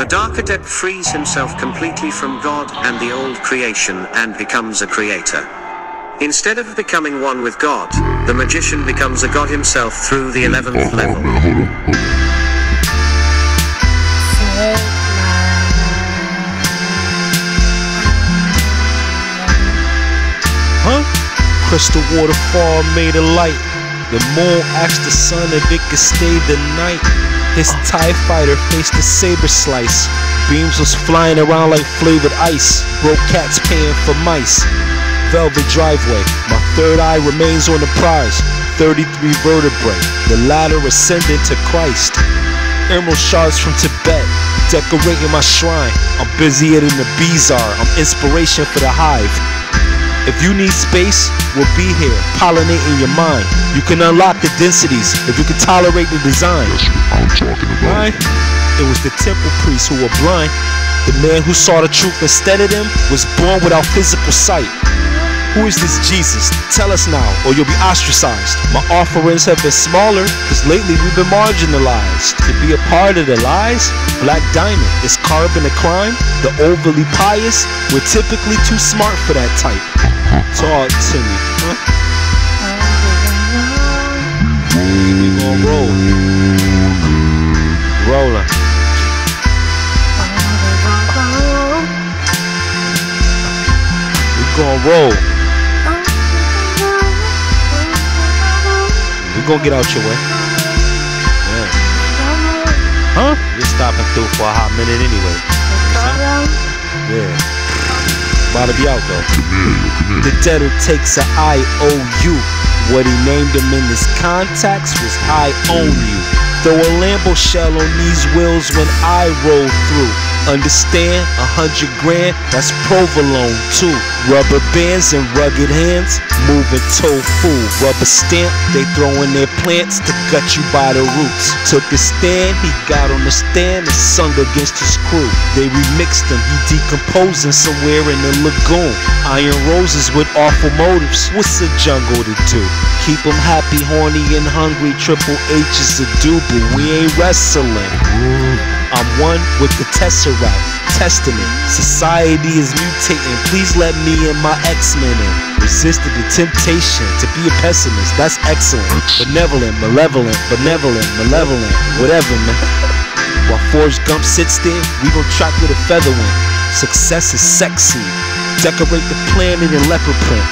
The Dark Adept frees himself completely from God and the old creation and becomes a creator. Instead of becoming one with God, the magician becomes a god himself through the 11th level. Huh? Crystal waterfall made of light. The moon asked the sun if it could stay the night. His TIE fighter faced a saber slice. Beams was flying around like flavored ice. Broke cats paying for mice. Velvet driveway. My third eye remains on the prize. 33 vertebrae. The ladder ascending to Christ. Emerald shards from Tibet. Decorating my shrine. I'm busier than the bees are. I'm inspiration for the hive. If you need space, we'll be here, pollinating your mind. You can unlock the densities if you can tolerate the design. I'm talking about. Right? It was the temple priests who were blind. The man who saw the truth instead of them was born without physical sight. Who is this Jesus? Tell us now, or you'll be ostracized. My offerings have been smaller, cause lately we've been marginalized. To be a part of the lies, Black Diamond is carbon a crime. The overly pious, we're typically too smart for that type. Talk to me. We gon' roll. Rollin'. We gon' roll. We gon' get out your way. Yeah. Huh? Just stopping through for a hot minute anyway. Yeah. About to be out though. The debtor takes a IOU. What he named him in his contacts was I own you. Throw a Lambo shell on these wheels when I roll through. Understand? A hundred grand, that's provolone too. Rubber bands and rugged hands, moving tofu. Rubber stamp, they throwing their plants to gut you by the roots. Took a stand, he got on the stand and sung against his crew. They remixed him, he decomposing somewhere in the lagoon. Iron roses with awful motives, what's a jungle to do? Keep 'em happy, horny, and hungry. Triple H is a do, we ain't wrestling. I'm one with the Tesseract, Testament. Society is mutating. Please let me and my X-Men in. Resisted the temptation to be a pessimist. That's excellent. Benevolent, malevolent, benevolent, malevolent, whatever, man. While Forrest Gump sits there, we gon' track with a feather wind. Success is sexy. Decorate the planet in leopard print.